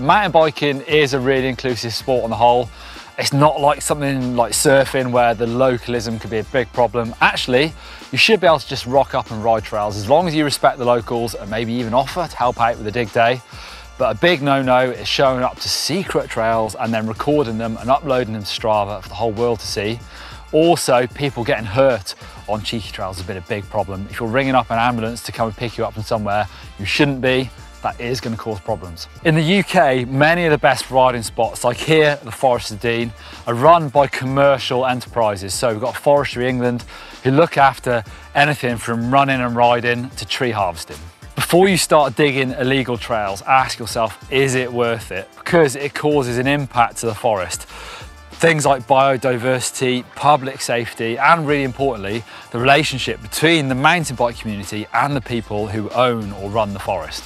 Mountain biking is a really inclusive sport on the whole. It's not like something like surfing where the localism could be a big problem. Actually, you should be able to just rock up and ride trails as long as you respect the locals and maybe even offer to help out with a dig day. But a big no-no is showing up to secret trails and then recording them and uploading them to Strava for the whole world to see. Also, people getting hurt on cheeky trails has been a big problem. If you're ringing up an ambulance to come and pick you up from somewhere you shouldn't be, that is going to cause problems. In the UK, many of the best riding spots, like here at the Forest of Dean, are run by commercial enterprises. So we've got Forestry England, who look after anything from running and riding to tree harvesting. Before you start digging illegal trails, ask yourself, is it worth it? Because it causes an impact to the forest. Things like biodiversity, public safety, and really importantly, the relationship between the mountain bike community and the people who own or run the forest.